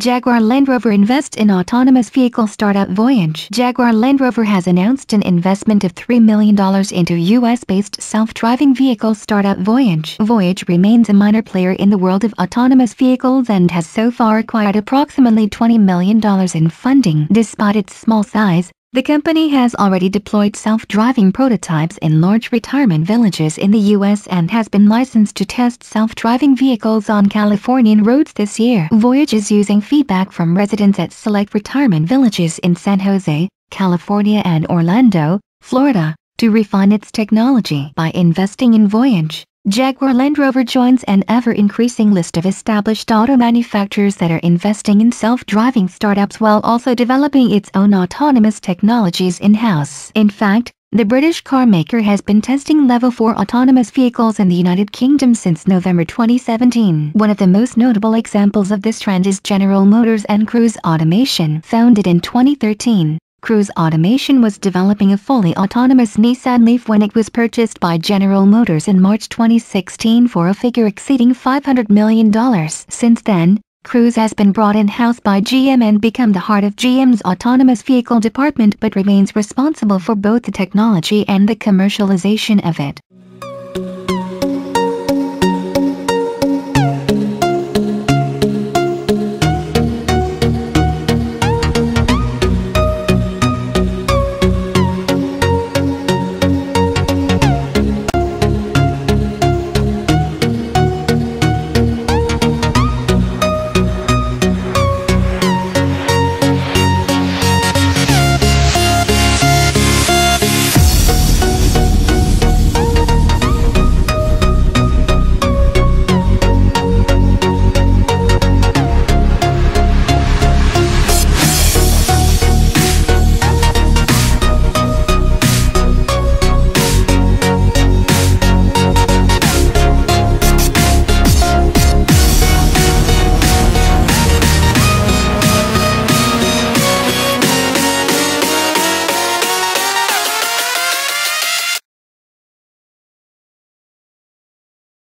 Jaguar Land Rover invests in autonomous vehicle startup Voyage. Jaguar Land Rover has announced an investment of $3 million into US-based self-driving vehicle startup Voyage. Voyage remains a minor player in the world of autonomous vehicles and has so far acquired approximately $20 million in funding. Despite its small size, the company has already deployed self-driving prototypes in large retirement villages in the U.S. and has been licensed to test self-driving vehicles on Californian roads this year. Voyage is using feedback from residents at select retirement villages in San Jose, California and Orlando, Florida, to refine its technology by investing in Voyage. Jaguar Land Rover joins an ever-increasing list of established auto manufacturers that are investing in self-driving startups while also developing its own autonomous technologies in-house. In fact, the British carmaker has been testing Level 4 autonomous vehicles in the United Kingdom since November 2017. One of the most notable examples of this trend is General Motors and Cruise Automation, founded in 2013. Cruise Automation was developing a fully autonomous Nissan Leaf when it was purchased by General Motors in March 2016 for a figure exceeding $500 million. Since then, Cruise has been brought in-house by GM and become the heart of GM's autonomous vehicle department but remains responsible for both the technology and the commercialization of it.